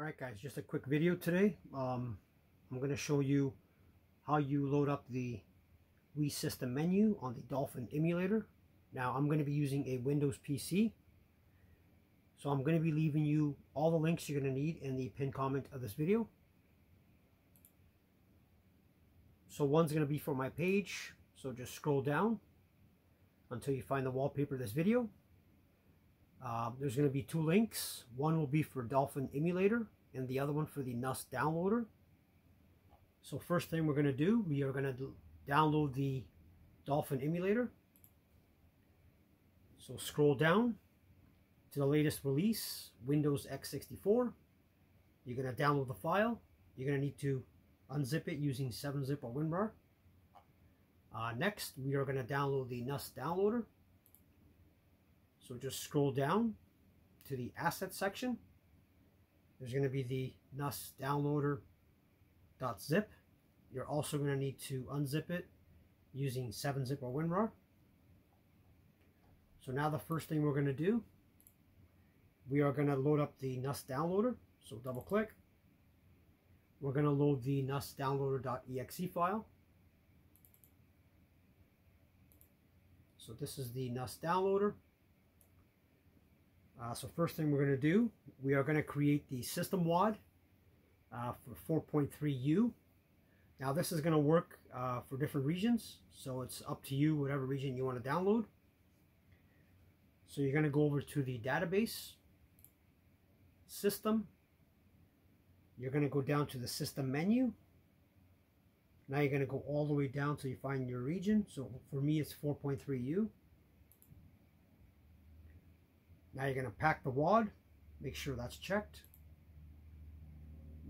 Alright guys, just a quick video today. Um, I'm going to show you how you load up the Wii System menu on the Dolphin emulator. Now I'm going to be using a Windows PC. So I'm going to be leaving you all the links you're going to need in the pinned comment of this video. So one's going to be for my page. So just scroll down until you find the wallpaper of this video. Uh, there's going to be two links. One will be for Dolphin Emulator and the other one for the NUS downloader. So first thing we're going to do, we are going to download the Dolphin Emulator. So scroll down to the latest release, Windows x64. You're going to download the file. You're going to need to unzip it using 7-zip or WinRAR. Uh, next, we are going to download the NUS downloader. So just scroll down to the asset section. There's going to be the NUS downloader.zip. You're also going to need to unzip it using 7-zip or WinRAR. So now the first thing we're going to do, we are going to load up the NUS downloader. So double click. We're going to load the NUS downloader.exe file. So this is the NUS downloader. Uh, so first thing we're going to do, we are going to create the system WAD uh, for 4.3U. Now this is going to work uh, for different regions, so it's up to you whatever region you want to download. So you're going to go over to the database, system, you're going to go down to the system menu. Now you're going to go all the way down till you find your region. So for me it's 4.3U. Now you're going to pack the wad. Make sure that's checked.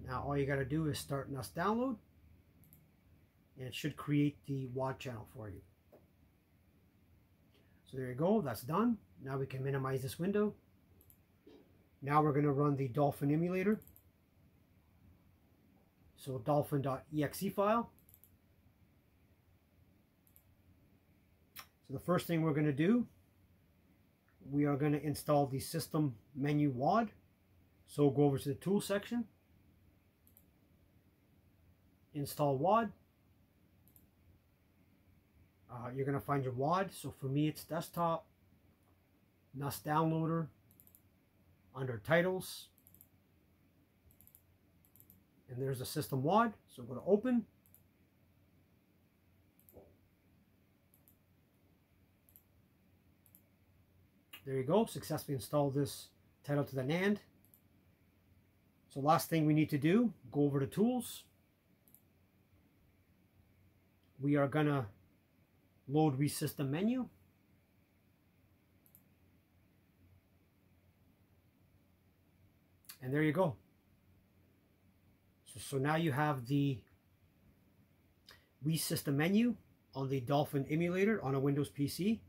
Now all you got to do is start NUS download. And it should create the WAD channel for you. So there you go. That's done. Now we can minimize this window. Now we're going to run the Dolphin emulator. So dolphin.exe file. So the first thing we're going to do we are going to install the system menu WAD. So go over to the tool section, install WAD. Uh, you're going to find your WAD. So for me, it's desktop, NUS downloader, under titles. And there's a system WAD. So go to open. There you go, successfully installed this title to the NAND. So last thing we need to do, go over to tools. We are gonna load Wii System menu. And there you go. So, so now you have the Wii System menu on the Dolphin emulator on a Windows PC.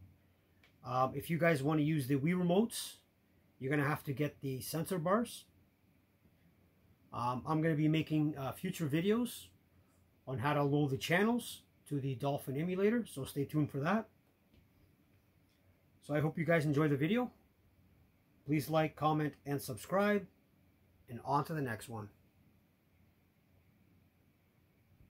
Um, if you guys want to use the Wii remotes, you're going to have to get the sensor bars. Um, I'm going to be making uh, future videos on how to load the channels to the Dolphin emulator, so stay tuned for that. So I hope you guys enjoy the video. Please like, comment, and subscribe, and on to the next one.